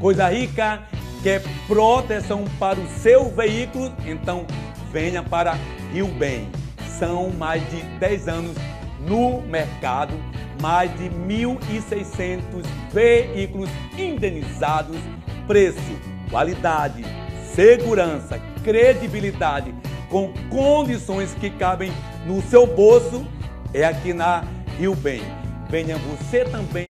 Coisa rica quer é proteção para o seu veículo? Então venha para Rio Bem. São mais de 10 anos no mercado, mais de 1.600 veículos indenizados, preço, qualidade, segurança, credibilidade, com condições que cabem no seu bolso, é aqui na Rio Bem. Venha você também.